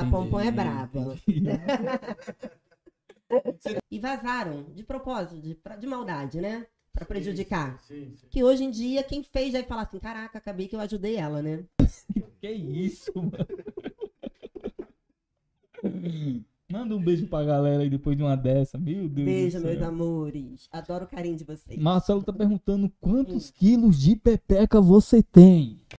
A Pompom é brava. e vazaram, de propósito, de, de maldade, né? Pra prejudicar. Sim, sim. Que hoje em dia, quem fez vai falar assim: caraca, acabei que eu ajudei ela, né? Que isso, mano. Manda um beijo pra galera aí depois de uma dessa. Meu Deus. Beijo, meus amores. Adoro o carinho de vocês. Marcelo tá perguntando quantos hum. quilos de pepeca você tem?